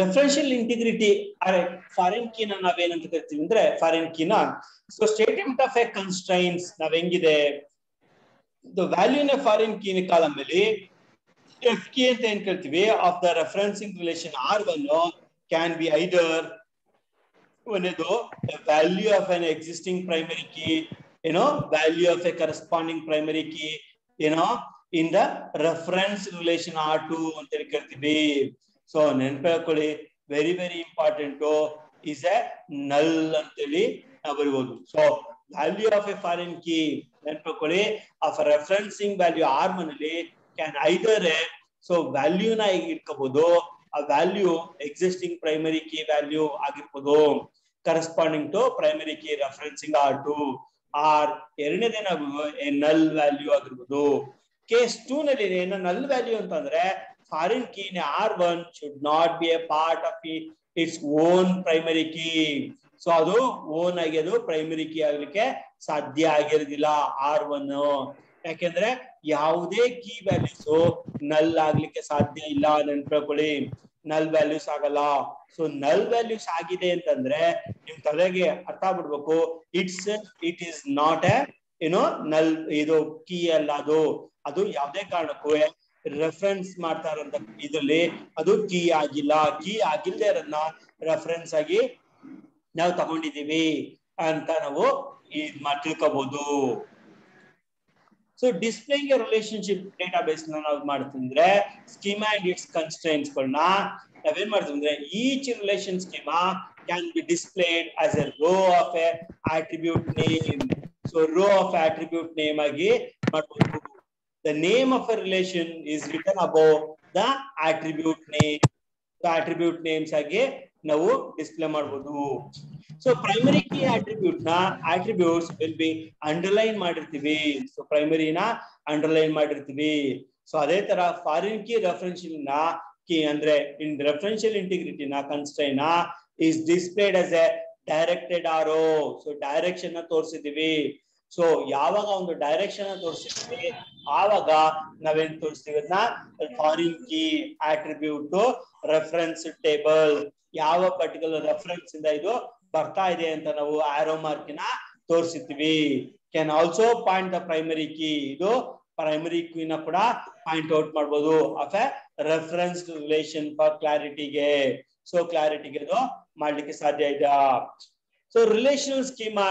Referential integrity foreign ಕೀನ ನಾವೇನಂತ ಕರಿತೀವಿ ಅಂದ್ರೆ foreign ಕೀನ so statement of a constraints ನಾವ್ ಹೆಂಗಿದೆ? ವ್ಯಾಲ್ಯೂ ಇನ್ ಎ ಫಾರಿನ್ ಕೀನ ಕಾಲಮ್ ಅಲ್ಲಿ ಎಫ್ ಕಿ ಅಂತ ಏನ್ ಕರಿತೀವಿ? Of the referencing relation R one can be either ಒಂದೇದು value of an existing primary key ಏನೋ value of a corresponding primary key ಏನೋ in the reference relation R two ಅಂತ ಹೇಳಿ ಕರಿತೀವಿ. So ನೆನ್ಪಿಕೊಳ್ಳಿ very very important is a null ಅಂತೇಳಿ ನಾವು ಬರಿಬಹುದು so value of a foreign key ನೆನ್ಪಿಕೊಳ್ಳಿ of referencing value R ಮನಲ್ಲಿ can either so ವ್ಯಾಲ್ಯೂನ ಇಟ್ಕೋಬಹುದು ಆ value existing primary key value ಆಗಿರ್ಬೋದು. Corresponding to primary key referencing R two or ಎರಡನೇದೇನಾಗ್ಬೋದು null value ಆಗಿರ್ಬೋದು. Case two ನಲ್ಲಿ ಏನ ನಲ್ ವ್ಯಾಲ್ಯೂ ಅಂತಂದ್ರೆ foreign key R one should not be a part of its own primary key so ಅದು own ಆಗಿ ಅದು primary key ಆಗ್ಲಿಕ್ಕೆ ಸಾಧ್ಯ ಆಗಿರೋದಿಲ್ಲ ಆರ್ ಒನ್ ಯಾಕೆಂದ್ರೆ ಯಾವುದೇ ಕೀ ವ್ಯಾಲ್ಯೂಸ್ ನಲ್ ಆಗ್ಲಿಕ್ಕೆ ಸಾಧ್ಯ ಇಲ್ಲ ನೆನ್ಪಿಕೊಳ್ಳಿ ನಲ್ ವ್ಯಾಲ್ಯೂಸ್ ಆಗಲ್ಲ. ಸೊ ನಲ್ ವ್ಯಾಲ್ಯೂಸ್ ಆಗಿದೆ ಅಂತಂದ್ರೆ ನಿಮ್ ತಲೆಗೆ ಅರ್ಥ ಬಿಡ್ಬೇಕು it's it is not a ಏನೋ ನಲ್ ಇದು ಕೀ ಅಲ್ಲ ಅದು. ಅದು ಯಾವುದೇ ಕಾರಣಕ್ಕೂ ರೆಫರೆನ್ಸ್ ಮಾಡ್ತಾ ಇರೋಂತ ಇದರಲ್ಲಿ ಅದು ಕೀ ಆಗಿಲ್ಲ. ಕೀ ಆಗಿಲ್ಲದೆ ಇರೋದನ್ನ ರೆಫರೆನ್ಸ್ ಆಗಿ ನಾವು ತಗೊಂಡಿದೀವಿ ಅಂತ ನಾವು ಇದ್ ತಿಳ್ಕೋಬಹುದು so displaying relationship data base ನಾವು ಮಾಡ್ತಂದ್ರೆ ಸ್ಕೀಮಾ ಅಂಡ್ ಇಟ್ಸ್ ಕನ್ಸ್ಟೆಂಟ್ಸ್ ಗಳನ್ನ ನಾವೇನ್ ಮಾಡ್ತೀವಿ ಅಂದ್ರೆ each relation schema can be displayed as a row of a attribute name so row of attribute name ಆಗಿ ಮಾಡ್ಬೋದು. The name of a relation is return above the attribute name attribute names ಆಗಿ ನಾವು display ಮಾಡಬಹುದು so primary key ಆಟ್ರಿಬ್ಯೂಟ್ನ attributes will be underline ಮಾಡಿರ್ತೀವಿ. So ಪ್ರೈಮರಿನ underline ಮಾಡಿರ್ತೀವಿ. So ಅದೇ ತರ ಫಾರಿನ್ ಕೀ ರೆಫರೆನ್ಷಿಯಲ್ನ ಕೀ ಅಂದ್ರೆ ಇನ್ ರೆಫರೆನ್ಷಿಯಲ್ ಇಂಟಿಗ್ರಿಟಿ ನ constraint is displayed as a directed arrow so ಡೈರೆಕ್ಷನ್ನ ತೋರಿಸಿದೀವಿ ಸೊ ಯಾವಾಗ ಒಂದು ಡೈರೆಕ್ಷನ್ ತೋರಿಸಿದ್ವಿ ಆವಾಗ ನಾವೇನ್ ತೋರಿಸ್ತೀವಿ ಅದನ್ನ foreign key attribute reference table ಯಾವ ಪರ್ಟಿಕ್ಯುಲರ್ ರೆಫರೆನ್ಸ್ ಇಂದ ಇದು ಬರ್ತಾ ಇದೆ ಅಂತ ನಾವು ಆರೋ ಮಾರ್ಕಿನ ತೋರಿಸಿದ್ವಿ can also point the primary key ಇದು ಪ್ರೈಮರಿ ಕೀನ ಕೂಡ ಪಾಯಿಂಟ್ ಔಟ್ ಮಾಡ್ಬೋದು. Of a reference relation for ಕ್ಲಾರಿಟಿಗೆ so ಕ್ಲಾರಿಟಿಗೆ ಅದು ಮಾಡ್ಲಿಕ್ಕೆ ಸಾಧ್ಯ ಇದೆ ಸೊ ರಿಲೇಶನ್ ಸ್ಕೀಮಾ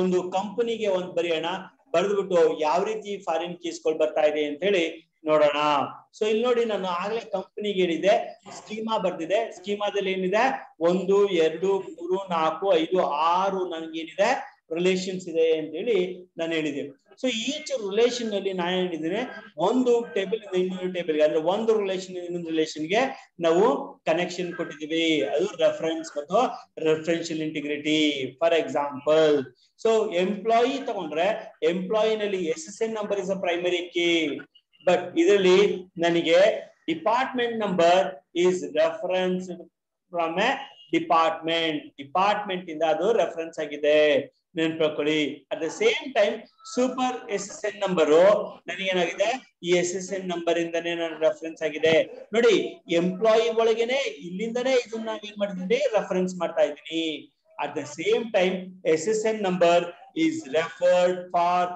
ಒಂದು ಕಂಪನಿಗೆ ಒಂದು ಬರೆಯೋಣ ಬರೆದ್ಬಿಟ್ಟು ಯಾವ ರೀತಿ ಫಾರಿನ್ ಕೀಸ್ಗಳು ಬರ್ತಾ ಇದೆ ಅಂತ ಹೇಳಿ ನೋಡೋಣ. ಸೊ ಇಲ್ಲಿ ನೋಡಿ ನಾನು ಆಗ್ಲೇ ಕಂಪನಿಗೆ ಏನಿದೆ ಸ್ಕೀಮಾ ಬರ್ದಿದೆ. ಸ್ಕೀಮಾದಲ್ಲಿ ಏನಿದೆ ಒಂದು, ಎರಡು, ಮೂರು, ನಾಲ್ಕು, ಐದು, ಆರು ನನ್ಗೇನಿದೆ ರಿಲೇಷನ್ಸ್ ಇದೆ ಅಂತ ಹೇಳಿ ನಾನು ಹೇಳಿದೆ ಸೊ ಈಚ್ ರಿಲೇಷನ್ ಅಲ್ಲಿ ನಾನು ಹೇಳಿದ್ರೆ ಒಂದು ಟೇಬಲ್ ಇನ್ನೊಂದು ಟೇಬಲ್ ಅಂದ್ರೆ ಒಂದು ರಿಲೇಷನ್ ಇನ್ನೊಂದು ರಿಲೇಷನ್ಗೆ ನಾವು ಕನೆಕ್ಷನ್ ಕೊಟ್ಟಿದೀವಿ ಅದು ರೆಫರೆನ್ಸ್ ಮತ್ತು referential integrity for example so employee ತಗೊಂಡ್ರೆ ಎಂಪ್ಲಾಯಿ ನಲ್ಲಿ S S N number is a primary key but ಇದರಲ್ಲಿ ನನಗೆ department number is reference from a department department ಇಂದ ಅದು ರೆಫರೆನ್ಸ್ ಆಗಿದೆ. ನೆನ್ಪಿಕೊಳ್ಳಿ at the same time super S S N number ನನಗೇನಾಗಿದೆ? ಈ S S N number ಇಂದನೇ ನನ್ನ reference ಆಗಿದೆ. ನೋಡಿ ಎಂಪ್ಲಾಯಿ ಒಳಗೇನೆ ಇಲ್ಲಿಂದನೇ ಇದನ್ನ ಏನ್ ಮಾಡಿದೀನಿ ರೆಫರೆನ್ಸ್ ಮಾಡ್ತಾ ಇದ್ದೀನಿ. At the same time S S N number is referred for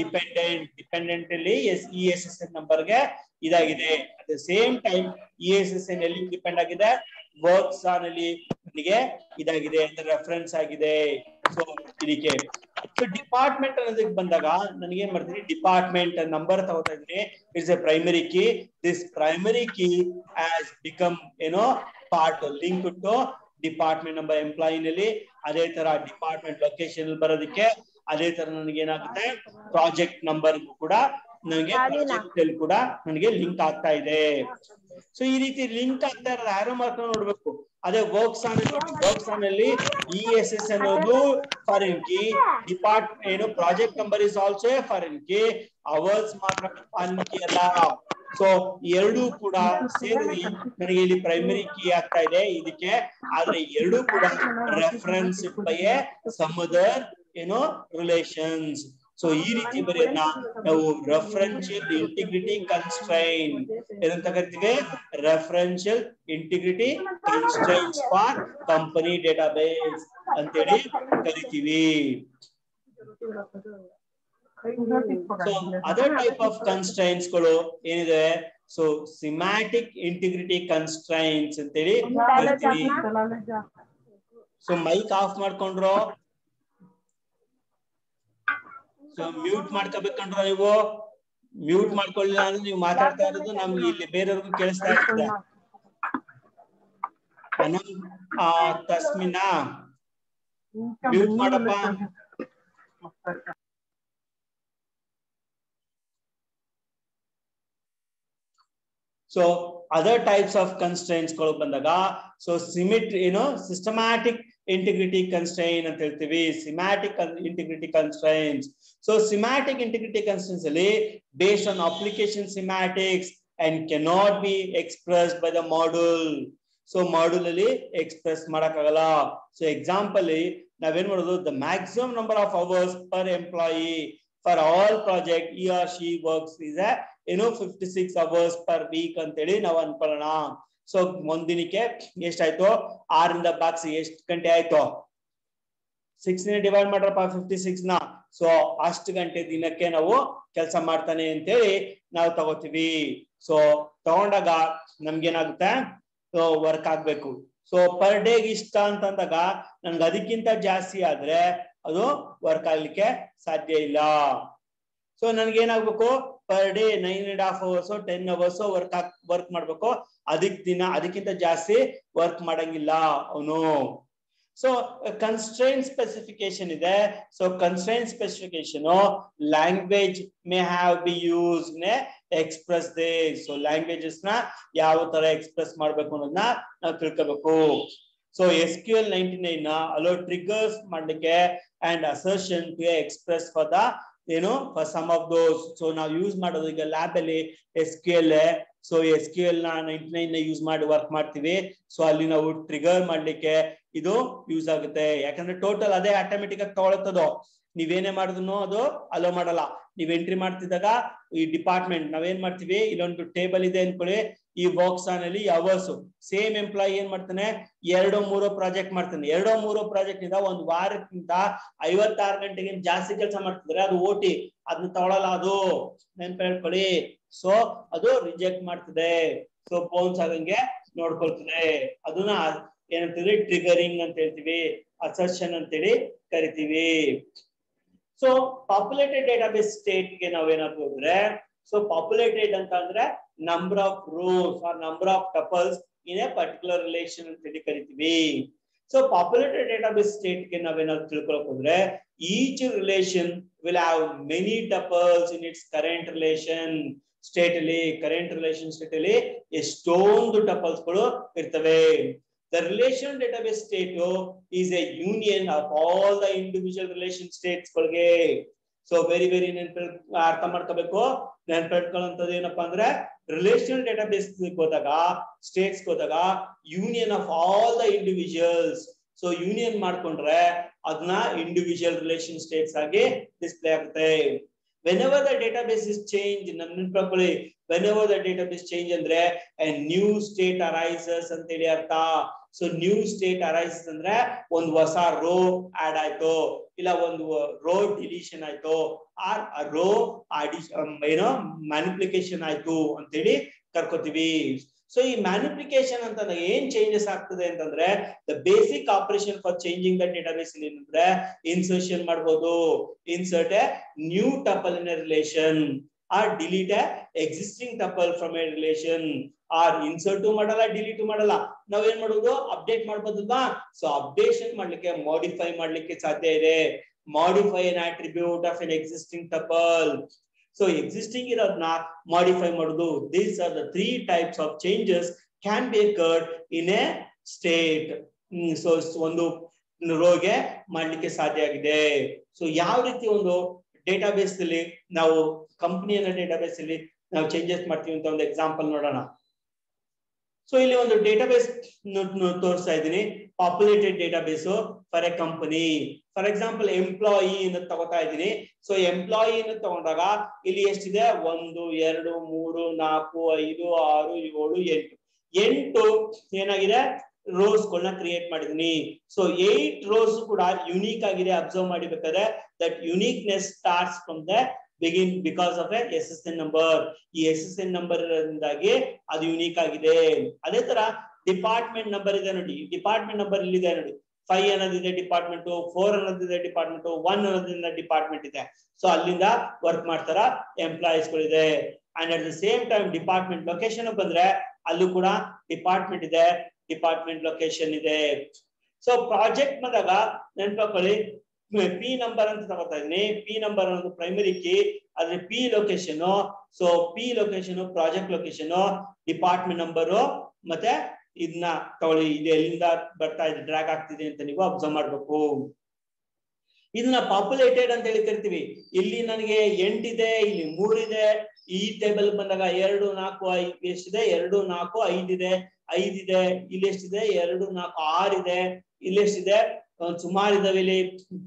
dependent dependent ಅಲ್ಲಿ ಇ ಎಸ್ ಎಸ್ ಎನ್ ನಂಬರ್ಗೆ ಇದಾಗಿದೆ. At the same time E S S N ಎಲ್ಲಿ ಡಿಪೆಂಡ್ ಆಗಿದೆ? ವರ್ಕ್ಸ್ನಲ್ಲಿ ನನಗೆ ಇದಾಗಿದೆ ಅಂದ್ರೆ ರೆಫರೆನ್ಸ್ ಆಗಿದೆ. ಸೊ ಇದಕ್ಕೆ. ಸೊ ಡಿಪಾರ್ಟ್ಮೆಂಟ್ ಅನ್ನೋದಕ್ಕೆ ಬಂದಾಗ ನನಗೆ ಏನ್ ಮಾಡ್ತೀನಿ? ಡಿಪಾರ್ಟ್ಮೆಂಟ್ ನಂಬರ್ ತಗೋತಾ ಇದ್ದೀನಿ. It's a primary key this primary key as become ಏನೋ part link to department number employee ನಲ್ಲಿ ಅದೇ ತರ ಡಿಪಾರ್ಟ್ಮೆಂಟ್ ಲೊಕೇಶನ್ ಬರೋದಕ್ಕೆ ಅದೇ ತರ ನನಗೆ ಏನಾಗುತ್ತೆ? ಪ್ರಾಜೆಕ್ಟ್ ನಂಬರ್ ಕೂಡ ನನಗೆ ಕೂಡ ನನಗೆ ಲಿಂಕ್ ಆಗ್ತಾ ಇದೆ. ಸೊ ಈ ರೀತಿ ಲಿಂಕ್ ಆಗ್ತಾ ಇರೋದು ಆರೋ ಮಾರ್ಕ್ ನೋಡ್ಬೇಕು? ಅದೇ ವರ್ಕ್ಸ್ ಆನ್ ವರ್ಕ್ಸ್ ಆನ್ ಅಲ್ಲಿ ಇ ಎಸ್ ಎಸ್ ಅನ್ನೋದು ಫಾರಿನ್ ಕಿ ಡಿಪಾರ್ಟ್ ಏನು project number is also foreign key hours ಮಾತ್ರ ಫಾರಿನ್ ಕಿ ಅಲ್ಲ. ಸೊ ಎರಡೂ ಕೂಡ ಸೇರಿ ನನಗೆ ಇಲ್ಲಿ ಪ್ರೈಮರಿ ಕೀ ಆಗ್ತಾ ಇದೆ. ಇದಕ್ಕೆ ಆದ್ರೆ ಎರಡೂ ಕೂಡ reference by a some other ಏನೋ ರಿಲೇಷನ್ಸ್ ಸೊ ಈ ರೀತಿ ಬರೆಯೋದನ್ನ ನಾವು ರೆಫರೆನ್ಷಿಯಲ್ ಇಂಟಿಗ್ರಿಟಿ ಕನ್ಸ್ಟ್ರೈನ್ ಏನಂತ ಕರಿತೀವಿ? Referential integrity constraints for company database ಅಂತೇಳಿ ಕರಿತೀವಿ. ಸೊ ಅದರ್ ಟೈಪ್ ಆಫ್ ಕನ್ಸ್ಟ್ರೈನ್ಸ್ಗಳು ಏನಿದೆ? ಸೊ ಸಿಮ್ಯಾಟಿಕ್ ಇಂಟಿಗ್ರಿಟಿ ಕನ್ಸ್ಟ್ರೈನ್ಸ್ ಅಂತೇಳಿ ಕರಿತೀವಿ. ಸೊ ಮೈಕ್ ಆಫ್ ಮಾಡ್ಕೊಂಡ್ರು? ಮ್ಯೂಟ್ ಮಾಡ್ಕೋಬೇಕಂದ್ರ ನೀವು? ಮ್ಯೂಟ್ ಮಾಡ್ಕೊಳ್ಳಿಲ್ಲ ಅಂದ್ರೆ ನೀವು ಮಾತಾಡ್ತಾ ಇರೋದು ನಮ್ಗೆ ಇಲ್ಲಿ ಬೇರೆಯವ್ರಿಗೂ ಕೇಳಿಸ್ತಾ ಇರ್ತದೆ. ತಸ್ಮಿನಾ? ಮ್ಯೂಟ್ ಮಾಡಪ್ಪ. ಸೊ ಅದರ್ ಟೈಪ್ಸ್ ಆಫ್ ಕನ್ಸ್ಟ್ರೆಂಟ್ಸ್ಗಳು ಬಂದಾಗ ಸೊ ಸಿಮಿಟ್ ಏನು ಸಿಸ್ಟಮ್ಯಾಟಿಕ್ ಇಂಟಿಗ್ರಿಟಿ ಕನ್ಸ್ಟೈನ್ ಅಂತ ಹೇಳ್ತೀವಿ semantic integrity constraints so semantic integrity constraints ಅಲ್ಲಿ based on application semantics and cannot be expressed by the module so module ಅಲ್ಲಿ ಎಕ್ಸ್ಪ್ರೆಸ್ ಮಾಡಕ್ಕಾಗಲ್ಲ. ಸೊ ಎಕ್ಸಾಂಪಲ್ ನಾವೇನ್ ಮಾಡೋದು? The maximum number of hours per employee for all project he or she works is ಏನೋ fifty six hours per week ಅಂತೇಳಿ ನಾವು ಅನ್ಕೊಳ್ಳೋಣ. So ಒಂದಿನಕ್ಕೆ ಎಷ್ಟಾಯ್ತು ಆರಿಂದ box ಎಷ್ಟು ಗಂಟೆ ಆಯ್ತು? ಸಿಕ್ಸ್ ಡಿವೈಡ್ ಮಾಡ್ರಪ್ಪ ಫಿಫ್ಟಿ ಸಿಕ್ಸ್ನ. ಸೊ ಅಷ್ಟು ಗಂಟೆ ದಿನಕ್ಕೆ ನಾವು ಕೆಲಸ ಮಾಡ್ತಾನೆ ಅಂತೇಳಿ ನಾವು ತಗೋತೀವಿ. ಸೊ ತಗೊಂಡಾಗ ನಮ್ಗೇನಾಗುತ್ತೆ? ಸೊ ವರ್ಕ್ ಆಗ್ಬೇಕು. ಸೊ ಪರ್ ಡೇಗೆ ಇಷ್ಟ ಅಂತಂದಾಗ ನನ್ಗೆ ಅದಕ್ಕಿಂತ ಜಾಸ್ತಿ ಆದ್ರೆ ಅದು ವರ್ಕ್ ಆಗ್ಲಿಕ್ಕೆ ಸಾಧ್ಯ ಇಲ್ಲ. ಸೊ ನನ್ಗೆ ಏನಾಗ್ಬೇಕು per day nine and half hours ten hours work work ಮಾಡ್ಬೇಕು. ಅದಕ್ ದಿನ, ಅದಕ್ಕಿಂತ ಜಾಸ್ತಿ ವರ್ಕ್ ಮಾಡಂಗಿಲ್ಲ ಅವನು. ಸೊ ಕನ್ಸ್ಟ್ರೈನ್ ಸ್ಪೆಸಿಫಿಕೇಶನ್ ಇದೆ. So constraint specification language may have be use ನೆ ಎಕ್ಸ್ಪ್ರೆಸ್ ದೇ ಸೊ ಲ್ಯಾಂಗ್ವೇಜಸ್ನ ಯಾವ ತರ ಎಕ್ಸ್ಪ್ರೆಸ್ ಮಾಡ್ಬೇಕು ಅನ್ನೋದನ್ನ ನಾವು ತಿಳ್ಕೋಬೇಕು. So S Q L ninety nine allow triggers ಮಾಡ್ಲಿಕ್ಕೆ and assertion to express for the ಏನು for some of those so ನಾವು ಯೂಸ್ ಮಾಡೋದು ಈಗ ಲ್ಯಾಬ್ ಅಲ್ಲಿ S Q L so S Q L ninety nine use ಮಾಡಿ work ಮಾಡ್ತೀವಿ. So ಅಲ್ಲಿ ನಾವು ಟ್ರಿಗರ್ ಮಾಡ್ಲಿಕ್ಕೆ ಇದು ಯೂಸ್ ಆಗುತ್ತೆ. ಯಾಕಂದ್ರೆ ಟೋಟಲ್ ಅದೇ ಆಟೋಮೆಟಿಕ್ ಆಗಿ ತಗೊಳತ್ತದು ನೀವೇನೇ ಮಾಡಿದ್ರು ಅದು ಅಲೋ ಮಾಡಲ್ಲ. ನೀವ್ ಎಂಟ್ರಿ ಮಾಡ್ತಿದ್ದಾಗ ಈ ಡಿಪಾರ್ಟ್ಮೆಂಟ್ ನಾವೇನ್ ಮಾಡ್ತೀವಿ? ಇಲ್ಲೊಂದು ಟೇಬಲ್ ಇದೆ ಅನ್ಕೊಳ್ಳಿ. ಈ ಬಾಕ್ಸ್ ಅಲ್ಲಿ ಅವರ್ಸ್ ಸೇಮ್ ಎಂಪ್ಲಾಯಿ ಏನ್ ಮಾಡ್ತಾನೆ? ಎರಡೋ ಮೂರೋ ಪ್ರಾಜೆಕ್ಟ್ ಮಾಡ್ತಾನೆ. ಎರಡೋ ಮೂರೋ ಪ್ರಾಜೆಕ್ಟ್ ಇಂದ ಒಂದ್ ವಾರಕ್ಕಿಂತ ಐವತ್ತಾರು ಗಂಟೆಗೆ ಜಾಸ್ತಿ ಕೆಲಸ ಮಾಡ್ತಿದ್ರೆ. ಅದು ಓಟಿ ಅದನ್ನ ತಗೊಳಲ್ಲ ಅದು. ನೆನ್ಪೇಳ್ಕೊಳ್ಳಿ. ಸೊ ಅದು ರಿಜೆಕ್ಟ್ ಮಾಡ್ತದೆ. ಸೊ ಬೌನ್ಸ್ ಆಗಂಗೆ ನೋಡ್ಕೊಳ್ತದೆ. ಅದನ್ನ ಏನಂತೀವಿ ಟ್ರಿಗರಿಂಗ್ ಅಂತ ಹೇಳ್ತೀವಿ. ಅಸರ್ಷನ್ ಅಂತೇಳಿ ಕರಿತೀವಿ. ಸೊ ಪಾಪ್ಯುಲೇಟೆಡ್ ಡೇಟಾಬೇಸ್ ಸ್ಟೇಟ್ಗೆ ನಾವೇನಾದ್ರು ಹೋದ್ರೆ ಸೊ ಪಾಪ್ಯುಲೇಟೆಡ್ ಅಂತ ಅಂದ್ರೆ number of rows or number of tuples in a particular relation ಅಂತ ಹೇಳಿ ಕರಿತೀವಿ. ಸೊ ಪಾಪ್ಯುಲೇಟೆಡ್ ಡೇಟಾಬೇಸ್ ಸ್ಟೇಟ್ಗೆ ನಾವೇನಾದ್ರು ತಿಳ್ಕೊಳಕ್ ಹೋದ್ರೆ each relation will have many tuples in its current relation state ಅಲ್ಲಿ ಕರೆಂಟ್ ರಿಲೇಷನ್ ಸ್ಟೇಟ್ ಅಲ್ಲಿ ಎಷ್ಟೊಂದು ಟಪಲ್ಸ್ಗಳು ಇರ್ತವೆ. The relation database state is a union of all the individual relation states ಗಳಿಗೆ ಸೊ ವೆರಿ ವೆರಿ ನೆನ್ಪಿ ಅರ್ಥ ಮಾಡ್ಕೋಬೇಕು. ನೆನ್ಪಿಟ್ಕೊಳ್ಳೋಂಥದ್ದು ಏನಪ್ಪಾ ಅಂದ್ರೆ ರಿಲೇಷನಲ್ ಡೇಟಾಬೇಸ್ ಹೋದಾಗ ಸ್ಟೇಟ್ಸ್ ಹೋದಾಗ union of all the individuals so union ಮಾಡ್ಕೊಂಡ್ರೆ ಅದನ್ನ ಇಂಡಿವಿಜುವಲ್ ರಿಲೇಷನ್ ಸ್ಟೇಟ್ಸ್ ಆಗಿ ಡಿಸ್ಪ್ಲೇ ಆಗುತ್ತೆ. Whenever the database is change ನಮ್ when whenever the database change ಅಂದ್ರೆ ನ್ಯೂ ಸ್ಟೇಟ್ ಅರೈಸಸ್ ಅಂತೇಳಿ ಅರ್ಥ. ಸೊ ನ್ಯೂ ಸ್ಟೇಟ್ ಅರೈಸ್ ಅಂದ್ರೆ ಒಂದು ಹೊಸ ರೋ ಆಡ್ ಆಯ್ತು, ಇಲ್ಲ ಒಂದು ರೋ ಡಿಲೀಷನ್ ಆಯ್ತು. ಆರ್ ರೋ ಏನೋ ಮ್ಯಾನಿಪ್ಲಿಕೇಶನ್ ಆಯ್ತು ಅಂತೇಳಿ ಕರ್ಕೋತೀವಿ. ಸೊ ಈ ಮ್ಯಾನಿಪ್ಲಿಕೇಶನ್ ಅಂತ ಏನ್ ಚೇಂಜಸ್ ಆಗ್ತದೆ ಅಂತಂದ್ರೆ the basic operation for changing the database ಏನಂದ್ರೆ ಇನ್ಸರ್ಷನ್ ಮಾಡ್ಬೋದು. Insert a new tuple in a relation or delete a existing tuple from a relation or insert ಮಾಡಲ್ಲ ಡಿಲೀಟು ಮಾಡಲ್ಲ. ನಾವ್ ಏನ್ ಮಾಡೋದು? ಅಪ್ಡೇಟ್ ಮಾಡ್ಬೋದಲ್ವಾ? ಸೊ ಅಪ್ಡೇಷನ್ ಮಾಡ್ಲಿಕ್ಕೆ ಮಾಡಿಫೈ ಮಾಡ್ಲಿಕ್ಕೆ ಸಾಧ್ಯ ಇದೆ. Modify an attribute of an existing tuple so existing ಇರೋದನ್ನ ಮಾಡಿಫೈ ಮಾಡೋದು. These are the three types of changes can be occurred in a state so ಒಂದು ರೋಗೆ ಮಾಡ್ಲಿಕ್ಕೆ ಸಾಧ್ಯ ಆಗಿದೆ. ಸೊ ಯಾವ ರೀತಿ ಒಂದು ಡೇಟಾಬೇಸ್ ಅಲ್ಲಿ ನಾವು ಕಂಪನಿಯನ್ನ ಡೇಟಾಬೇಸ್ ಅಲ್ಲಿ ನಾವು ಚೇಂಜಸ್ ಮಾಡ್ತೀವಿ ಅಂತ ಒಂದು ಎಕ್ಸಾಂಪಲ್ ನೋಡೋಣ. ಸೊ ಇಲ್ಲಿ ಒಂದು ಡೇಟಾಬೇಸ್ ತೋರಿಸ್ತಾ ಇದ್ದೀನಿ. Populated database for a company for example employee ತಗೋತಾ ಇದ್ದೀನಿ. ಸೊ ಎಂಪ್ಲಾಯಿ ತಗೊಂಡಾಗ ಇಲ್ಲಿ ಎಷ್ಟಿದೆ? ಒಂದು, ಎರಡು, ಮೂರು, ನಾಲ್ಕು, ಐದು, ಆರು, ಏಳು, ಎಂಟು. ಎಂಟು ಏನಾಗಿದೆ? ರೋಸ್ ಗಳನ್ನ ಕ್ರಿಯೇಟ್ ಮಾಡಿದೀನಿ ಸೊ ಏಟ್ ರೋಸ್ ಕೂಡ ಯುನೀಕ್ ಆಗಿದೆ. Observe ಮಾಡಿಬೇಕಾದ್ರೆ that uniqueness starts from the begin because of a S S N number ಈ ಎಸ್ ಎಸ್ ಎನ್ ನಂಬರ್ ಇಂದಾಗಿ ಅದು ಯುನೀಕ್ ಆಗಿದೆ. ಅದೇ ತರ ಡಿಪಾರ್ಟ್ಮೆಂಟ್ ನಂಬರ್ ಇದೆ ನೋಡಿ. ಡಿಪಾರ್ಟ್ಮೆಂಟ್ ನಂಬರ್ ಇಲ್ಲಿದೆ ನೋಡಿ. ಫೈವ್ ಅನ್ನೋದಿದೆ ಡಿಪಾರ್ಟ್ಮೆಂಟ್ ಫೋರ್ ಅನ್ನೋದಿದೆ ಡಿಪಾರ್ಟ್ಮೆಂಟ್ ಒನ್ ಅನ್ನೋದ್ರಿಂದ ಡಿಪಾರ್ಟ್ಮೆಂಟ್ ಇದೆ. ಸೊ ಅಲ್ಲಿಂದ ವರ್ಕ್ ಮಾಡ್ತಾರ ಎಂಪ್ಲಾಯೀಸ್ ಗಳಿದೆ. And at the same time department location ಬಂದ್ರೆ ಅಲ್ಲೂ ಕೂಡ ಡಿಪಾರ್ಟ್ಮೆಂಟ್ ಇದೆ ಡಿಪಾರ್ಟ್ಮೆಂಟ್ ಲೊಕೇಶನ್ ಇದೆ. ಸೊ ಪ್ರಾಜೆಕ್ಟ್ ಬಂದಾಗ ನೆನ್ಪಾಕೊಳ್ಳಿ ಪಿ ನಂಬರ್ ಅಂತ ತಗೋತಾ ಇದೀನಿ ಪಿ ನಂಬರ್ ಅನ್ನೋದು ಪ್ರೈಮರಿ ಕೀ ಆದ್ರೆ P location so P location project location department number ಮತ್ತೆ ಇದನ್ನ ತಗೊಳ್ಳಿ. ಇದು ಎಲ್ಲಿಂದ ಬರ್ತಾ ಇದೆ ಡ್ರ್ಯಾಗ್ ಆಗ್ತಿದೆ ಅಂತ ನೀವು ಅಬ್ಸರ್ವ್ ಮಾಡ್ಬೇಕು. ಇದನ್ನ ಪಾಪ್ಯುಲೇಟೆಡ್ ಅಂತ ಹೇಳಿ ಕರಿತೀವಿ. ಇಲ್ಲಿ ನನಗೆ ಎಂಟಿದೆ, ಇಲ್ಲಿ ಮೂರಿದೆ, ಈ ಟೇಬಲ್ ಬಂದಾಗ ಎರಡು, ನಾಲ್ಕು ಐದು ಎಷ್ಟಿದೆ? ಎರಡು, ನಾಲ್ಕು, ಐದಿದೆ. ಐದಿದೆ, ಇಲ್ಲಿ ಎಷ್ಟಿದೆ? ಎರಡು, ನಾಲ್ಕು ಇದೆ ಇಲ್ಲಿ ಎಷ್ಟಿದೆ? ಸುಮಾರು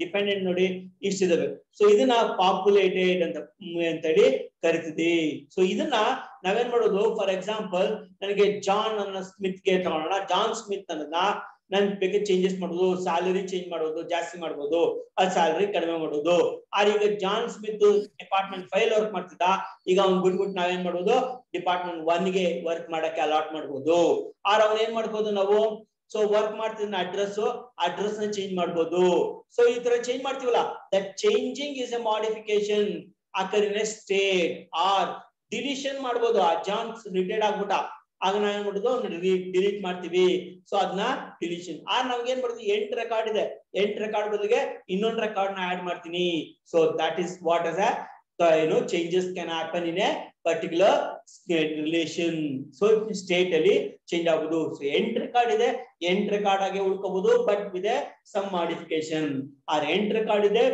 ಡಿಪೆಂಡೆಂಟ್ ನೋಡಿ ಇಷ್ಟ ಇದಾವೆ. ಸೊ ಇದನ್ನ ಪಾಪ್ಯುಲೇಟೆಡ್ ಅಂತ ಹೇಳಿ ಕರಿತಿದ್ವಿ ಸೊ ಇದನ್ನ ನಾವೇನ್ ಮಾಡೋದು? ಫಾರ್ ಎಕ್ಸಾಂಪಲ್ ನನಗೆ ಜಾನ್ ಅನ್ನೋ ಸ್ಮಿತ್ಗೆ ತಗೊಳ್ಳೋಣ ಜಾನ್ ಸ್ಮಿತ್ ಅನ್ನೋದನ್ನ ನನ್ ಬೇಕಾದ್ರೆ ಚೇಂಜಸ್ ಮಾಡೋದು. ಸ್ಯಾಲರಿ ಚೇಂಜ್ ಮಾಡೋದು, ಜಾಸ್ತಿ ಮಾಡ್ಬೋದು. ಆ ಸ್ಯಾಲರಿ ಕಡಿಮೆ ಮಾಡೋದು. ಆದ್ರೆ ಈಗ John Smith department five work ಮಾಡ್ತಿದ್ದ. ಈಗ ಅವ್ನ್ ಬಿಟ್ಬಿಟ್ಟು ನಾವೇನ್ ಮಾಡೋದು? ಡಿಪಾರ್ಟ್ಮೆಂಟ್ ಒನ್ಗೆ ವರ್ಕ್ ಮಾಡಕ್ಕೆ ಅಲಾಟ್ ಮಾಡ್ಬೋದು. ಆರ್ ಅವ್ನ ಏನ್ ಮಾಡ್ಬೋದು ನಾವು? ಸೊ ವರ್ಕ್ ಮಾಡ್ತಿದ್ದ ಅಡ್ರೆಸ್ ಅಡ್ರೆಸ್ನ ಚೇಂಜ್ ಮಾಡ್ಬೋದು. ಸೊ ಈ ತರ ಚೇಂಜ್ ಮಾಡ್ತೀವಲ್ಲ that changing is a modification ಆಕರಿನ state or deletion ಮಾಡ್ಬೋದು. ಆ ಜಾನ್ಸ್ ರಿಟೈರ್ಡ್ ಆಗ್ಬಿಟ್ಟ. ಆಗ ನಾವ್ ಏನ್ ಮಾಡೋದು ಡಿಲೀಟ್ ಮಾಡ್ತೀವಿ. ಸೊ ಅದನ್ನ ಡಿಲಿಷನ್ ಆರ್ ನಮ್ಗೆ ಏನ್ ಮಾಡ್ತೀವಿ ಎಂಟ್ ರೆಕಾರ್ಡ್ ಇದೆ. ಎಂಟ್ ರೆಕಾರ್ಡ್ ಬದಲಿಗೆ ಇನ್ನೊಂದು ರೆಕಾರ್ಡ್ನ ಆಡ್ ಮಾಡ್ತೀನಿ. So that is what is ಏನು changes can happen in a particular relation so state ಅಲ್ಲಿ ಚೇಂಜ್ ಆಗ್ಬೋದು ಸೊ ಎಂಟ್ ರೆಕಾರ್ಡ್ ಇದೆ ಎಂಟ್ ರೆಕಾರ್ಡ್ ಆಗಿ ಉಳ್ಕೋಬಹುದು but with some modification or ಎಂಟ್ ರೆಕಾರ್ಡ್ ಇದೆ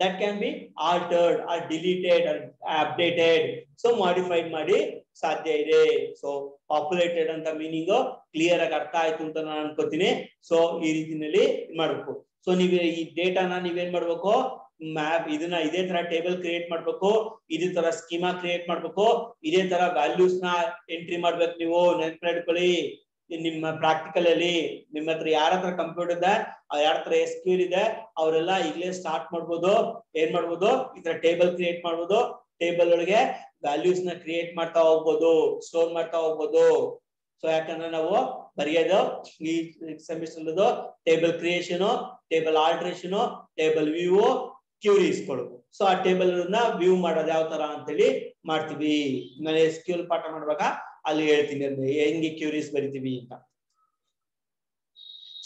that can be altered or deleted updated so modified ಮಾಡಿ ಸಾಧ್ಯ ಇದೆ. ಸೊ ಪಾಪ್ಯುಲೇಟೆಡ್ ಅಂತ ಮೀನಿಂಗ್ ಕ್ಲಿಯರ್ ಆಗಿ ಅರ್ಥ ಆಯ್ತು ಅಂತ ನಾನು ಅನ್ಕೋತೀನಿ. ಸೊ ಈ ರೀತಿನಲ್ಲಿ ಮಾಡ್ಬೇಕು. ಸೊ ನೀವು ಈ ಡೇಟಾನ ನೀವೇನ್ ಮಾಡ್ಬೇಕು? ಮ್ಯಾಪ್ ಇದನ್ನ ಇದೇ ತರ ಟೇಬಲ್ ಕ್ರಿಯೇಟ್ ಮಾಡ್ಬೇಕು, ಇದೇ ತರ ಸ್ಕೀಮಾ ಕ್ರಿಯೇಟ್ ಮಾಡ್ಬೇಕು, ಇದೇ ತರ ವ್ಯಾಲ್ಯೂಸ್ನ ಎಂಟ್ರಿ ಮಾಡ್ಬೇಕು ನೀವು ನೆನ್ಪಿಟ್ಕೊಳ್ಳಿ ನಿಮ್ಮ ಪ್ರಾಕ್ಟಿಕಲ್ ಅಲ್ಲಿ ನಿಮ್ಮ ಹತ್ರ ಯಾರ ಹತ್ರ ಕಂಪ್ಯೂಟರ್ ಇದೆ ಯಾರ ಹತ್ರ ಎಸ್ ಕ್ಯೂ ಇದೆ, ಅವರೆಲ್ಲ ಈಗಲೇ ಸ್ಟಾರ್ಟ್ ಮಾಡ್ಬೋದು. ಏನ್ ಮಾಡ್ಬೋದು? ಈ ತರ ಟೇಬಲ್ ಕ್ರಿಯೇಟ್ ಮಾಡ್ಬೋದು. ಟೇಬಲ್ ಒಳಗೆ ವ್ಯಾಲ್ಯೂಸ್ನ ಕ್ರಿಯೇಟ್ ಮಾಡ್ತಾ ಹೋಗ್ಬೋದು, ಸ್ಟೋರ್ ಮಾಡ್ತಾ ಹೋಗ್ಬೋದು. ಸೊ ಯಾಕಂದ್ರೆ ನಾವು ಬರೆಯೋದು, ಈ semester table creation, table alteration, table view ಕ್ಯೂರೀಸ್ಗಳು so ಆ ಟೇಬಲ್ ವ್ಯೂ ಮಾಡೋದು ಯಾವ ತರ ಅಂತೇಳಿ ಮಾಡ್ತೀವಿ. ನಾನು ಎಸ್ ಕ್ಯೂಲ್ ಪಾಠ ಮಾಡುವಾಗ ಅಲ್ಲಿ ಹೇಳ್ತೀನಿ ಅಂದ್ರೆ ಹೆಂಗೆ ಕ್ಯೂರೀಸ್ ಬರಿತೀವಿ ಅಂತ.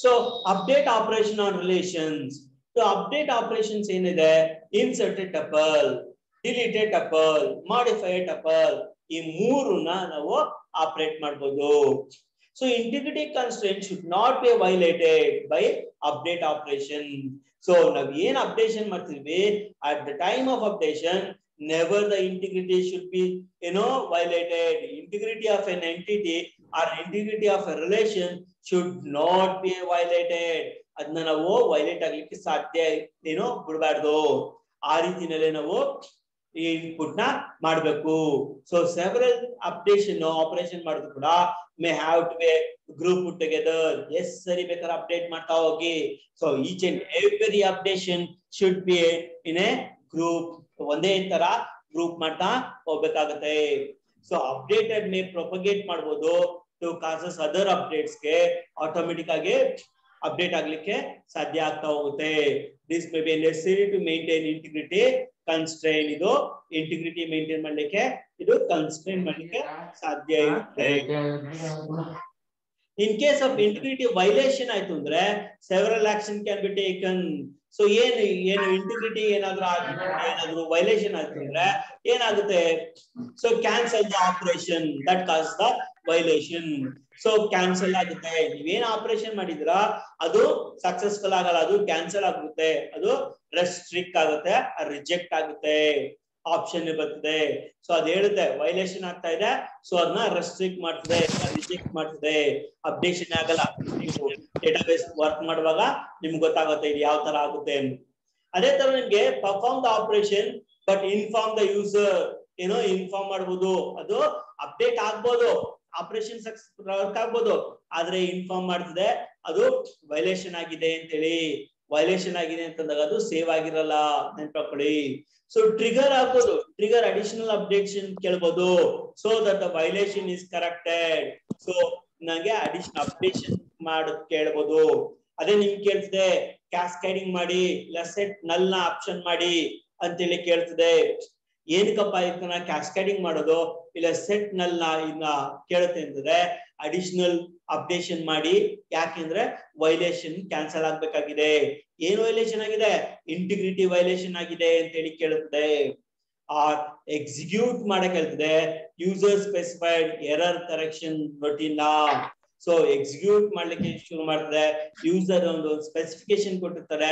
So update operation on relations so update operations ಏನಿದೆ? Inserted tuple deleted tuple modify tuple ಈ ಮೂರನ್ನ ನಾವು ಆಪರೇಟ್ ಮಾಡ್ಬೋದು. So integrity constraint should not be violated by update operation so ನಾವ್ ಏನ್ ಅಪ್ಡೇಷನ್ ಮಾಡ್ತೀವಿ at the time of updation never the integrity should be ಏನೋ violated integrity of an entity or integrity of a relation should not be violated ಅದನ್ನ ನಾವು violate ಆಗ್ಲಿಕ್ಕೆ ಸಾಧ್ಯ, ಏನೋ ಬಿಡಬಾರ್ದು. ಆ ರೀತಿನಲ್ಲೇ ನಾವು ಇನ್ಪುಟ್ನ ಮಾಡ್ಬೇಕು. ಸೊ ಸೆವರಲ್ ಅಪ್ಡೇಷನ್ ಆಪರೇಷನ್ ಮಾಡಿದ್ರು ಕೂಡ may have to be group together as ಸರಿ, ಬೇಕಾದ್ರೆ ಅಪ್ಡೇಟ್ ಮಾಡ್ತಾ ಹೋಗಿ. So each and every updation should be in a group ಒಂದೇ ತರ ಗ್ರೂಪ್ ಮಾಡ್ತಾ ಹೋಗ್ಬೇಕಾಗತ್ತೆ. ಸೊ ಅಪ್ಡೇಟೆಡ್ ಮೇ ಪ್ರೊಪಗೇಟ್ ಮಾಡ್ಬೋದು. ಟು ಕಾಸಸ್ ಅದರ್ ಅಪ್ಡೇಟ್ಸ್ಗೆ ಆಟೋಮೆಟಿಕ್ ಆಗಿ ಅಪ್ಡೇಟ್ ಆಗ್ಲಿಕ್ಕೆ ಸಾಧ್ಯ ಆಗ್ತಾ ಹೋಗುತ್ತೆ. This may be necessary to maintain integrity constraint ಇದು ಇಂಟಿಗ್ರಿಟಿ ಮೇಂಟೈನ್ ಮಾಡ್ಲಿಕ್ಕೆ ಇದು ಕನ್ಸ್ಟ್ರೈನ್ ಮಾಡ್ಲಿಕ್ಕೆ ಸಾಧ್ಯ ಇರುತ್ತೆ. In case of integrity violation ಆಯ್ತು ಅಂದ್ರೆ several action can be taken so ಏನು ಏನು ಇಂಟಿಗ್ರಿಟಿ ಏನಾದ್ರೂ ಏನಾದ್ರು ವೈಲೇಷನ್ ಆಯ್ತು ಅಂದ್ರೆ ಏನಾಗುತ್ತೆ? So cancel the operation that cause the violation so cancel ಆಗುತ್ತೆ. ನೀವೇನ್ ಆಪರೇಷನ್ ಮಾಡಿದ್ರ ಅದು ಸಕ್ಸಸ್ಫುಲ್ ಆಗಲ್ಲ. ಅದು ಕ್ಯಾನ್ಸಲ್ ಆಗುತ್ತೆ ಅದು ರೆಸ್ಟ್ರಿಕ್ಟ್ ಆಗುತ್ತೆ ರಿಜೆಕ್ಟ್ ಆಗುತ್ತೆ, ಆಪ್ಷನ್ ಬರ್ತದೆ. ಸೊ ಅದ್ ಹೇಳುತ್ತೆ ವೈಲೇಷನ್ ಆಗ್ತಾ ಇದೆ. ಸೊ ಅದನ್ನ ರೆಸ್ಟ್ರಿಕ್ಟ್ ಮಾಡ್ತದೆ, ರಿಜೆಕ್ಟ್ ಮಾಡ್ತದೆ. ಅಪ್ಡೇಷನ್ ಆಗಲ್ಲ. ನೀವು ಡೇಟಾಬೇಸ್ ವರ್ಕ್ ಮಾಡುವಾಗ ನಿಮ್ಗೆ ಗೊತ್ತಾಗುತ್ತೆ ಇದು ಯಾವ ತರ ಆಗುತ್ತೆ ಅದೇ ತರ ನಿಮ್ಗೆ perform the operation but inform the user ಏನೋ ಇನ್ಫಾರ್ಮ್ ಮಾಡ್ಬೋದು. ಅದು ಅಪ್ಡೇಟ್ ಆಗ್ಬೋದು. ಆಪರೇಷನ್ ಸಕ್ಸಸ್ ವರ್ಕ್ ಆಗ್ಬೋದು. ಆದ್ರೆ ಇನ್ಫಾರ್ಮ್ ಮಾಡ್ತದೆ. ಅದು ವೈಲೇಷನ್ ಆಗಿದೆ ಅಂತೇಳಿ. ವೈಲೇಷನ್ ಆಗಿದೆ ಅಂತಂದಾಗ ಅದು ಸೇವ್ ಆಗಿರಲ್ಲ. ನೆನ್ಪಾಕೊಳ್ಳಿ ಸೊ ಟ್ರಿಗರ್ ಆಗ್ಬೋದು ಟ್ರಿಗರ್ ಅಡಿಷನಲ್ ಅಪ್ಡೇಷನ್ ಕೇಳ್ಬೋದು. So that the violation is corrected so ನಂಗೆ ಅಡಿಷನಲ್ ಅಪ್ಡೇಷನ್ ಮಾಡ್, ಕೇಳ್ಬೋದು. ಅದೇ ನಿಮ್ಗೆ ಕೇಳ್ತದೆ ಕ್ಯಾಸ್ಕೈಡಿಂಗ್ ಮಾಡಿ ಇಲ್ಲ ಸೆಟ್ ನಲ್ನ ಆಪ್ಷನ್ ಮಾಡಿ ಅಂತೇಳಿ ಕೇಳ್ತದೆ. ಏನಕ್ಕಪ್ಪ ಇದನ್ನ ಕ್ಯಾಸ್ಕೈಡಿಂಗ್ ಮಾಡೋದು? ಇಲ್ಲ ಸೆಟ್ ನಲ್ನ ಇನ್ನ ಕೇಳುತ್ತೆ ಅಂತಂದ್ರೆ ಅಡಿಷನಲ್ ಅಪ್ಡೇಷನ್ ಮಾಡಿ ಯಾಕೆಂದ್ರೆ ವೈಲೇಷನ್ ಕ್ಯಾನ್ಸಲ್ ಆಗ್ಬೇಕಾಗಿದೆ. ಏನ್ ವೈಲೇಷನ್ ಆಗಿದೆ? ಇಂಟಿಗ್ರಿಟಿ ವೈಲೇಷನ್ ಆಗಿದೆ ಅಂತ ಹೇಳಿ ಕೇಳುತ್ತದೆ. ಆ ಎಕ್ಸಿಕ್ಯೂಟ್ ಮಾಡಕ್ ಹೇಳ್ತದೆ. ಯೂಸರ್ ಸ್ಪೆಸಿಫೈಡ್ ಎರರ್ ಕರೆಕ್ಷನ್ ನೋಟಿಲ್ಲ ಸೊ ಎಕ್ಸಿಕ್ಯೂಟ್ ಮಾಡ್ಲಿಕ್ಕೆ ಶುರು ಮಾಡ್ತದೆ. ಯೂಸರ್ ಒಂದು ಸ್ಪೆಸಿಫಿಕೇಶನ್ ಕೊಟ್ಟಿರ್ತಾರೆ.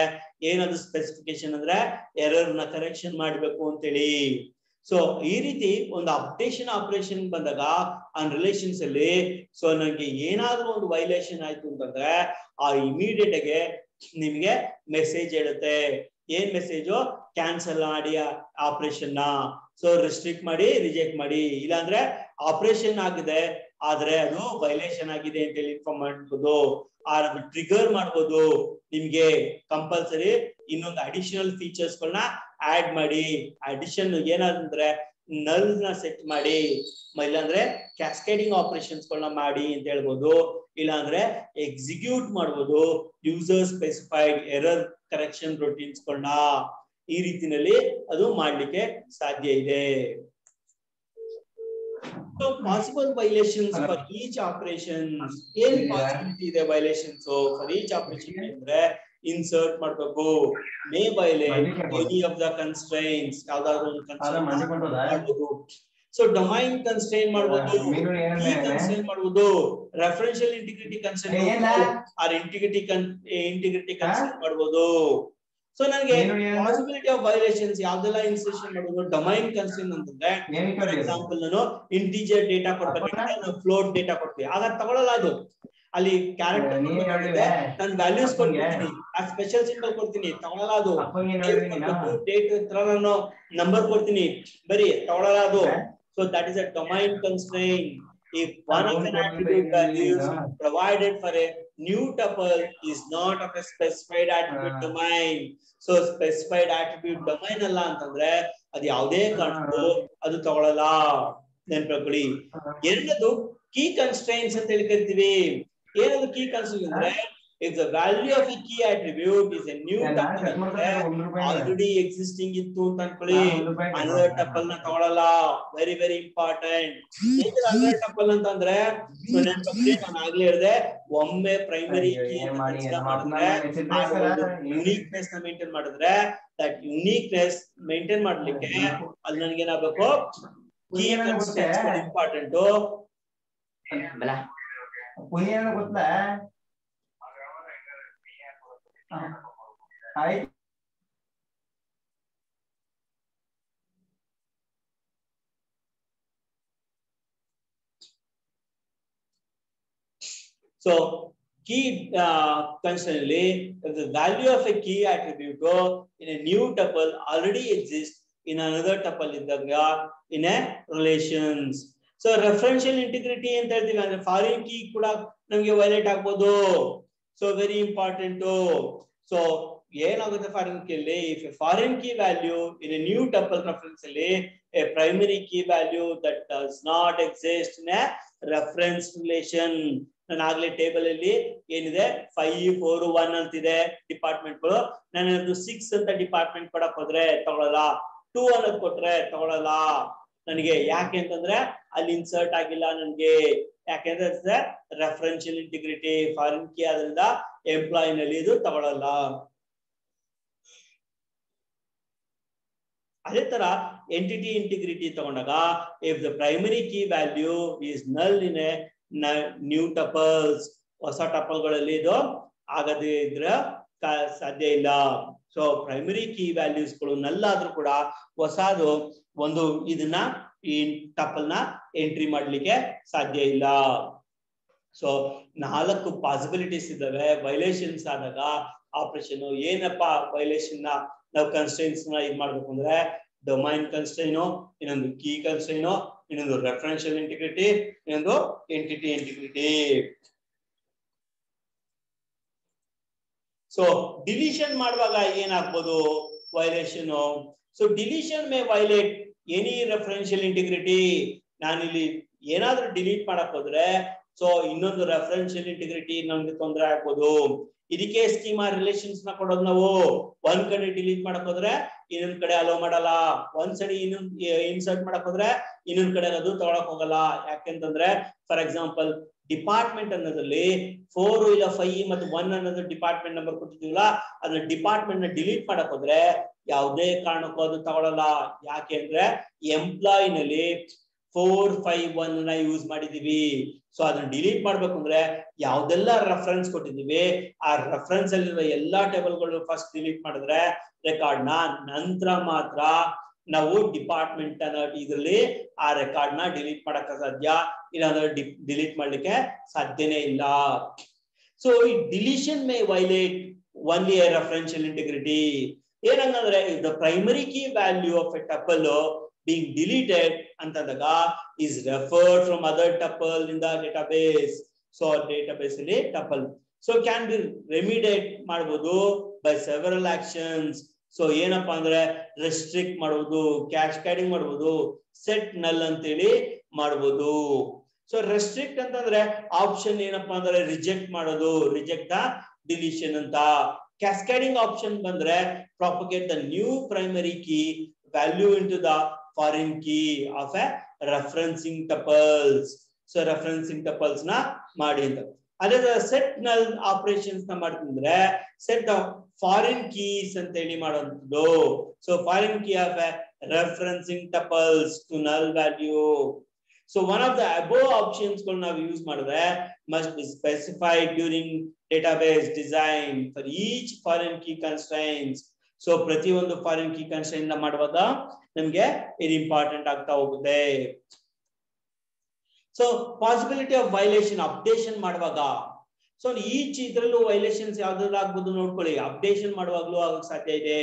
ಏನದು ಸ್ಪೆಸಿಫಿಕೇಶನ್ ಅಂದ್ರೆ ಎರರ್ನ ಕರೆಕ್ಷನ್ ಮಾಡ್ಬೇಕು ಅಂತೇಳಿ ಸೊ ಈ ರೀತಿ ಒಂದು ಅಪ್ಡೇಷನ್ ಆಪರೇಷನ್ ಬಂದಾಗ ಆ ರಿಲೇಷನ್ಸ್ ಅಲ್ಲಿ. ಸೊ ನನಗೆ ಏನಾದ್ರೂ ಒಂದು ವೈಲೇಷನ್ ಆಯ್ತು ಅಂತಂದ್ರೆ, ಆ ಇಮಿಡಿಯೇಟ್ ಆಗಿ ನಿಮ್ಗೆ ಮೆಸೇಜ್ ಹೇಳುತ್ತೆ. ಏನ್ ಮೆಸೇಜು ಕ್ಯಾನ್ಸಲ್ ಮಾಡಿ ಆಪರೇಷನ್ನ. ಸೊ ರಿಸ್ಟ್ರಿಕ್ಟ್ ಮಾಡಿ ರಿಜೆಕ್ಟ್ ಮಾಡಿ. ಇಲ್ಲಾಂದ್ರೆ ಆಪರೇಷನ್ ಆಗಿದೆ. ಆದ್ರೆ ಅದು ವೈಲೇಷನ್ ಆಗಿದೆ ಅಂತ ಹೇಳಿ ಇನ್ಫಾರ್ಮ್ ಮಾಡ್ಬೋದು. ಆ ಟ್ರಿಗರ್ ಮಾಡ್ಬೋದು. ನಿಮ್ಗೆ ಕಂಪಲ್ಸರಿ ಇನ್ನೊಂದು ಅಡಿಷನಲ್ ಫೀಚರ್ಸ್ ಗಳನ್ನ ಆಡ್ ಮಾಡಿ. ಅಡಿಷನ್ ಏನಾದ್ರೆ ನಲ್ನ ಸೆಟ್ ಮಾಡಿ ಇಲ್ಲಾಂದ್ರೆ ಕ್ಯಾಸ್ಕೇಡಿಂಗ್ ಆಪರೇಷನ್ಸ್ ಗಳನ್ನ ಮಾಡಿ ಅಂತ ಹೇಳ್ಬೋದು. ಇಲ್ಲಾಂದ್ರೆ ಎಕ್ಸಿಕ್ಯೂಟ್ ಮಾಡ್ಬೋದು. User specified error correction routines ಗಳನ್ನ ಈ ರೀತಿನಲ್ಲಿ ಅದು ಮಾಡ್ಲಿಕ್ಕೆ ಸಾಧ್ಯ ಇದೆ. Possible violations for each operation ಏನ್ ಪಾಸಿಬಿಲಿಟಿ ಇದೆ ವೈಲೇಷನ್ಸ್ ಫಾರ್ ಈಚ್ ಆಪರೇಷನ್ ಅಂದ್ರೆ ಇನ್ಸರ್ಟ್ ಮಾಡ್ಬೇಕು may violate any of the constraints ಯಾವ್ದಾದ್ರು ಒಂದು ಕನ್ಸ್ಟ್ರೈನ್ ಸೊ ಡೊಮೈನ್ ಕನ್ಸ್ಟ್ರೈನ್ ಮಾಡ್ಬೋದು. ಕನ್ಸ್ಟ್ರೈನ್ ಮಾಡ್ಬೋದು referential integrity constraint or integrity integrity constraint ಮಾಡ್ಬೋದು ಸೊ ನನಗೆ ಪಾಸಿಬಿಲಿಟಿ ಆಫ್ ವೈಲೇಷನ್ಸ್ ಯಾವ್ದೆಲ್ಲ ಇನ್ಸ್ಟ್ರಕ್ಷನ್ ಮಾಡೋದು ಡೊಮೈನ್ ಕನ್ಸ್ಟ್ರೈನ್ ಅಂತಂದ್ರೆ ಫಾರ್ ಎಕ್ಸಾಂಪಲ್ ನಾನು ಇಂಟಿಜರ್ ಡೇಟಾ ಕೊಡ್ಬೇಕಂದ್ರೆ ನಾನು ಫ್ಲೋಟ್ ಡೇಟಾ ಕೊಡ್ತೀನಿ ಆಗ ತಗೊಳ್ಳಲ್ಲ ಅದು. ಅಲ್ಲಿ ಕ್ಯಾರೆಕ್ಟರ್ ನಾನು ವ್ಯಾಲ್ಯೂಸ್ ಕೊಡ್ತೀನಿ ಆ ಸ್ಪೆಷಲ್ ಸಿಂಬಲ್ ಕೊಡ್ತೀನಿ. ತಗೊಳ್ಳಲ್ಲ ಅದು ಡೇಟ್ ಹತ್ರ ನಾನು? ನಂಬರ್ ಕೊಡ್ತೀನಿ. ಬರೀ ತಗೊಳ್ಳಲ್ಲ ಅದು so that is a domain constraint if one of an attribute values provided for a new tuple is not of a specified attribute domain. So specified attribute domain ಅಲ್ಲ ಅಂತಂದ್ರೆ ಅದು ಯಾವುದೇ ಕಾರಣಕ್ಕೂ ಅದು ತಗೊಳಲ್ಲ. ನೆನ್ಪಿಟ್ಕೊಳ್ಳಿ ಎರಡದು ಕೀ ಕನ್ಸ್ಟ್ರೈನ್ಸ್ ಅಂತ ಹೇಳಿ ಕರಿತೀವಿ. ಏನದು ಕೀ ಕನ್ಸ್ಟ್ರೈನ್ ಅಂದ್ರೆ it's value of a key attribute is a new tuple already existing ಇತ್ತು ಅಂತ ಅನ್ಕೊಳ್ಳಿ ಅನದರ್ ಟಪಲ್ನ ತಗೊಳಲ್ಲ. Very very important another tuple ಅಂತಂದ್ರೆ ನಾನು ಆಗ್ಲೇ ಇರದೆ ಒಮ್ಮೆ ಪ್ರೈಮರಿ ಕೀ ಮಾಡಿದ್ರೆ ಯುನೀಕ್ನೆಸ್ನ ಮೇಂಟೈನ್ ಮಾಡಿದ್ರೆ ದಟ್ ಯುನೀಕ್ನೆಸ್ ಮೇಂಟೈನ್ ಮಾಡ್ಲಿಕ್ಕೆ ಅದು ನನಗೆ ಏನಾಗಬೇಕು? Key important Uh-huh. So key uh, constantly, if the value of a key attribute in a new tuple already exists in another tuple in the in a relations. So referential integrity ಅಂತ ಹೇಳ್ತೀವಿ, ಅಂದ್ರೆ foreign key ಕೂಡ ನಮ್ಗೆ violate ಆಗ್ಬೋದು. So very important so ಏನಾಗುತ್ತೆ foreign ಕೀಲಿ if foreign key value in a new tuple reference ಅಲ್ಲಿ a primary key value that does not exist in a reference relation ನಾನು ಆಗ್ಲೇ ಟೇಬಲ್ ಅಲ್ಲಿ ಏನಿದೆ? ಫೈವ್ ಫೋರ್ ಒನ್ ಡಿಪಾರ್ಟ್ಮೆಂಟ್ಗಳು. ನಾನು ಸಿಕ್ಸ್ ಅಂತ ಡಿಪಾರ್ಟ್ಮೆಂಟ್ ಕೊಡಕ್ ಹೋದ್ರೆ ತಗೊಳಲ್ಲ. ಟೂ ಅನ್ನೋದು ಕೊಟ್ರೆ ತಗೊಳಲ್ಲ. ನನಗೆ ಯಾಕೆ ಅಂತಂದ್ರೆ ಅಲ್ಲಿ ಇನ್ಸರ್ಟ್ ಆಗಿಲ್ಲ, ನನಗೆ ಯಾಕೆಂದ್ರೆ ರೆಫರೆನ್ಶಿಯಲ್ ಇಂಟಿಗ್ರಿಟಿ ಫಾರಿನ್ ಕೀ ಆದ್ರಿಂದ ಎಂಪ್ಲಾಯಿನಲ್ಲಿ ಇದು ತಗೊಳಲ್ಲ. ಅದೇ ತರ ಎಂಟಿಟಿ ಇಂಟಿಗ್ರಿಟಿ ತಗೊಂಡಾಗ if the primary key value is null in a new ಟಪಲ್ಸ್ ಹೊಸ ಟಪಲ್ಗಳಲ್ಲಿ ಇದು ಆಗದೇ ಇದ್ರೆ ಸಾಧ್ಯ ಇಲ್ಲ. ಸೊ ಪ್ರೈಮರಿ ಕೀ ವ್ಯಾಲ್ಯೂಸ್ಗಳು ಆದ್ರೂ ಕೂಡ ಹೊಸದು ಒಂದು ಇದನ್ನ ಈ ಟಪಲ್ ಎಂಟ್ರಿ ಮಾಡ್ಲಿಕ್ಕೆ ಸಾಧ್ಯ ಇಲ್ಲ. ಸೊ ನಾಲ್ಕು ಪಾಸಿಬಿಲಿಟೀಸ್ ಇದ್ದಾವೆ. ವೈಲೇಷನ್ಸ್ ಆದಾಗ ಆಪರೇಷನ್ ಏನಪ್ಪಾ ವೈಲೇಷನ್ನ ನಾವು ಕನ್ಸ್ಟೈನ್ಸ್ನ ಇದು ಮಾಡ್ಬೇಕು ಅಂದ್ರೆ ಡೊಮೈನ್ ಕನ್ಸ್ಟೈನು ಇನ್ನೊಂದು ಕೀ ಕನ್ಸ್ಟೈನು ಇನ್ನೊಂದು ರೆಫರೆನ್ಷಿಯಲ್ ಇಂಟಿಗ್ರಿಟಿ ಇನ್ನೊಂದು ಎಂಟಿಟಿ ಇಂಟಿಗ್ರಿಟಿ ಸೊ ಡಿಲಿಷನ್ ಮಾಡುವಾಗ ಏನಾಗ್ಬೋದು violation so deletion may violate any referential integrity ನಾನಿಲ್ಲಿ ಏನಾದ್ರೂ ಡಿಲೀಟ್ ಮಾಡಕ್ ಹೋದ್ರೆ ಸೊ ಇನ್ನೊಂದು ರೆಫರೆನ್ಶಿಯಲ್ ಇಂಟಿಗ್ರಿಟಿ ನಮ್ಗೆ ತೊಂದರೆ ಆಗ್ಬೋದು. ಇದಕ್ಕೆ ಸ್ಕೀಮಾ ರಿಲೇಷನ್ಸ್ನ ಕೊಡೋದು ನಾವು. ಒಂದ್ ಕಡೆ ಡಿಲೀಟ್ ಮಾಡಕ್ ಹೋದ್ರೆ ಇನ್ನೊಂದ್ ಕಡೆ ಅಲೋ ಮಾಡಲ್ಲ. ಒಂದ್ ಇನ್ನೊಂದ್ ಇನ್ಸರ್ಟ್ ಮಾಡಕ್ ಹೋದ್ರೆ ಇನ್ನೊಂದ್ ಕಡೆ ಅದು ತಗೊಳಕ್ ಹೋಗಲ್ಲ. ಯಾಕೆಂತಂದ್ರೆ ಫಾರ್ ಎಕ್ಸಾಂಪಲ್ ಡಿಪಾರ್ಟ್ಮೆಂಟ್ ಅನ್ನೋದ್ರಲ್ಲಿ ಫೋರ್ ಇಲ್ಲ ಫೈವ್ ಮತ್ತು ಒನ್ ಅನ್ನೋದು ಡಿಪಾರ್ಟ್ಮೆಂಟ್ ನಂಬರ್ ಕೊಟ್ಟಿದೀವಲ್ಲ ಅದ್ರ ಡಿಪಾರ್ಟ್ಮೆಂಟ್ನ ಡಿಲೀಟ್ ಮಾಡಕ್ ಹೋದ್ರೆ ಯಾವುದೇ ಕಾರಣಕ್ಕೂ ಅದು ತಗೊಳಲ್ಲ. ಯಾಕೆ ಅಂದ್ರೆ ಎಂಪ್ಲಾಯ್ನಲ್ಲಿ ಫೋರ್ ಫೈವ್ ಒನ್ನ ಯೂಸ್ ಮಾಡಿದೀವಿ. ಸೊ ಅದನ್ನ ಡಿಲೀಟ್ ಮಾಡ್ಬೇಕು ಅಂದ್ರೆ ಯಾವ್ದೆಲ್ಲ ರೆಫರೆನ್ಸ್ ಕೊಟ್ಟಿದೀವಿ, ಆ ರೆಫರೆನ್ಸ್ ಅಲ್ಲಿರುವ ಎಲ್ಲಾ ಟೇಬಲ್ಗಳು ಫಸ್ಟ್ ಡಿಲೀಟ್ ಮಾಡಿದ್ರೆ ರೆಕಾರ್ಡ್ನ ನಂತರ ಮಾತ್ರ ನಾವು ಡಿಪಾರ್ಟ್ಮೆಂಟ್ ಅನ್ನೋ ಇದ್ರಲ್ಲಿ ಆ ರೆಕಾರ್ಡ್ನ ಡಿಲೀಟ್ ಮಾಡಕ್ಕೆ ಸಾಧ್ಯ ಇಲ್ಲಾಂದ್ರೆ ಡಿಲೀಟ್ ಮಾಡ್ಲಿಕ್ಕೆ ಸಾಧ್ಯನೇ ಇಲ್ಲ. ಸೊ ಈ deletion may violate only referential integrity ಏನಂದ್ರೆ the primary key value of a tuple being deleted ಅಂತಂದಾಗ is referred from other tuple in the database. So database ಅಲ್ಲಿ tuple. So, can be remediate ಮಾಡಬಹುದು by several actions. So ಏನಪ್ಪಾ ಅಂದ್ರೆ restrict ಮಾಡಬಹುದು cash ಕ್ಯಾಡಿಂಗ್ ಮಾಡಬಹುದು set ನಲ್ ಅಂತೇಳಿ ಮಾಡಬಹುದು. ಸೊ ರೆಸ್ಟ್ರಿಕ್ಟ್ ಅಂತಂದ್ರೆ ಆಪ್ಷನ್ ಏನಪ್ಪಾ ಅಂದ್ರೆ ರಿಜೆಕ್ಟ್ ಮಾಡೋದು ರಿಜೆಕ್ಟ್ ದ ಡಿಲಿಷನ್ ಅಂತ. ಕ್ಯಾಸ್ಕೇಡಿಂಗ್ ಆಪ್ಷನ್ ಬಂದ್ರೆ propagate the new primary key value into the foreign key of a referencing tuples so referencing ಟಪಲ್ಸ್ನ ಮಾಡಿ ಅಂತ. ಅದೇ ಸೆಟ್ ನಲ್ ಆಪರೇಷನ್ಸ್ನ ಮಾಡ್ತಿದ್ರೆ ಸೆಟ್ ಫಾರಿನ್ ಕೀಸ್ ಅಂತ ಹೇಳಿ ಮಾಡುವಂಥದ್ದು so foreign key of a referencing tuples to null value so one of the above ಆಪ್ಷನ್ಸ್ಗಳು ನಾವು use ಮಾಡಿದ್ರೆ must be specified during database design for each foreign key constraints so ಪ್ರತಿಯೊಂದು foreign key constraint ಮಾಡುವಾಗ ನಮ್ಗೆ ಇದು important ಆಗ್ತಾ ಹೋಗುತ್ತೆ. So possibility of violation updation ಮಾಡುವಾಗ. So each ಇದ್ರಲ್ಲೂ ವೈಲೇಷನ್ಸ್ ಯಾವ್ದ್ರಲ್ಲಿ ಆಗ್ಬೋದು ನೋಡ್ಕೊಳ್ಳಿ. ಅಪ್ಡೇಷನ್ ಮಾಡುವಾಗ್ಲೂ ಆಗಕ್ ಸಾಧ್ಯ ಇದೆ.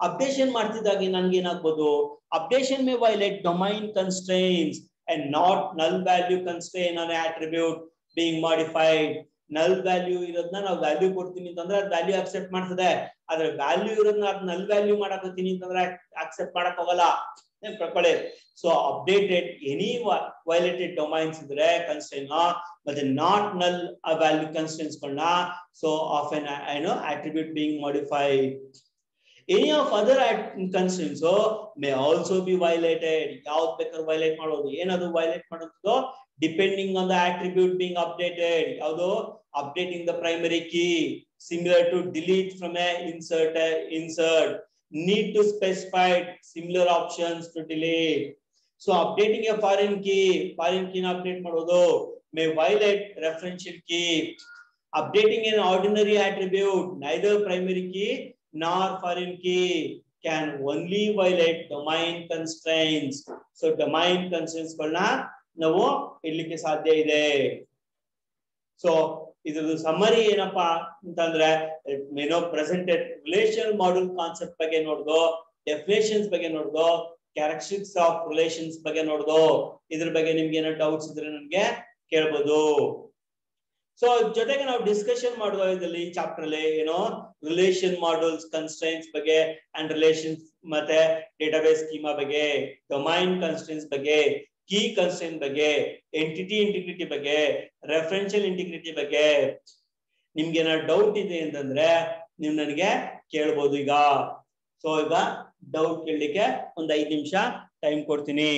ಅಪ್ಡೇಷನ್ ಮಾಡ್ತಿದ್ದಾಗ ನನ್ಗೆ ಏನಾಗ್ಬೋದು? Updation may violate domain constraints and not null value constraint on attribute being modified null value ಇರೋದನ್ನ ನಾವು ವ್ಯಾಲ್ಯೂ ಕೊಡ್ತೀನಿ ಅಂತಂದ್ರೆ ಅದು ವ್ಯಾಲ್ಯೂ ಅಕ್ಸೆಪ್ಟ್ ಮಾಡ್ತದೆ. ಆದ್ರೆ ವ್ಯಾಲ್ಯೂ ಇರೋದನ್ನ ಅದ್ ನಲ್ ವ್ಯಾಲ್ಯೂ ಮಾಡಕತ್ತೀನಿ ಅಂತಂದ್ರೆ ಅಕ್ಸೆಪ್ಟ್ ಮಾಡಕ್ ಹೋಗಲ್ಲ ಪ್ರಕೊಳ್ಳಿ so updated any violated domains ಇದ್ರೆ ಕನ್ಸ್ಟೈನ್ ಮತ್ತೆ ನಾಟ್ ನಲ್ ವ್ಯಾಲ್ಯೂ ಕನ್ಸ್ಟೆನ್ಸ್ ಗಳನ್ನ ಸೊ ಆಫ್ ಎನ್ ಏನು attribute being modified any of other constraints may also be violated ಯಾವ್ದು ಬೇಕಾದ್ರೂ ವೈಲೇಟ್ ಮಾಡೋದು. ಏನದು ವೈಲೇಟ್ ಮಾಡೋದು? depending on the attribute being updated. Although updating the primary key, similar to delete from a insert, a insert, need to specify similar options to delete. So updating a foreign key, foreign key update madodo may violate referential key. Updating an ordinary attribute, neither primary key nor foreign key can only violate domain constraints. So domain constraints, ನಾವು ಇಡ್ಲಿಕ್ಕೆ ಸಾಧ್ಯ ಇದೆ. So ಇದ್ರದ್ದು summary ಏನಪ್ಪಾ ಅಂತಂದ್ರೆ ಏನೋ presented relation module concept ಬಗ್ಗೆ ನೋಡ್ದು definitions ಬಗ್ಗೆ ನೋಡ್ದು ಕ್ಯಾರೆಕ್ಟರಿಸ್ಟಿಕ್ಸ್ ಆಫ್ ರಿಲೇಷನ್ಸ್ ಬಗ್ಗೆ ನೋಡ್ದು. ಇದ್ರ ಬಗ್ಗೆ ನಿಮ್ಗೆ ಏನೋ ಡೌಟ್ಸ್ ಇದ್ರೆ ನನ್ಗೆ ಕೇಳ್ಬೋದು. ಸೊ ಜೊತೆಗೆ ನಾವು ಡಿಸ್ಕಷನ್ ಮಾಡುವ ಇದರಲ್ಲಿ ಚಾಪ್ಟರ್ ಅಲ್ಲಿ ಏನೋ ರಿಲೇಷನ್ ಮಾಡ್ಯೂಲ್ಸ್ ಕನ್ಸ್ಟೈನ್ಸ್ ಬಗ್ಗೆ ಅಂಡ್ ರಿಲೇಷನ್ಸ್ ಮತ್ತೆ ಡೇಟಾಬೇಸ್ ಸ್ಕೀಮಾ ಬಗ್ಗೆ ಡೊಮೈನ್ ಕನ್ಸ್ಟೆಂಟ್ಸ್ ಬಗ್ಗೆ. ಕೀ ಕನ್ಸೆಂಟ್ ಬಗ್ಗೆ ಎಂಟಿಟಿ ಇಂಟಿಗ್ರಿಟಿ ಬಗ್ಗೆ ರೆಫರೆನ್ಷಿಯಲ್ ಇಂಟಿಗ್ರಿಟಿ ಬಗ್ಗೆ ನಿಮ್ಗೆ ಏನಾದ್ರು ಡೌಟ್ ಇದೆ ಅಂತಂದ್ರೆ ನೀವು ನನಗೆ ಕೇಳ್ಬೋದು ಈಗ. ಸೊ ಈಗ ಡೌಟ್ ಕೇಳಲಿಕ್ಕೆ ಒಂದ್ ಐದ್ ನಿಮಿಷ ಟೈಮ್ ಕೊಡ್ತೀನಿ.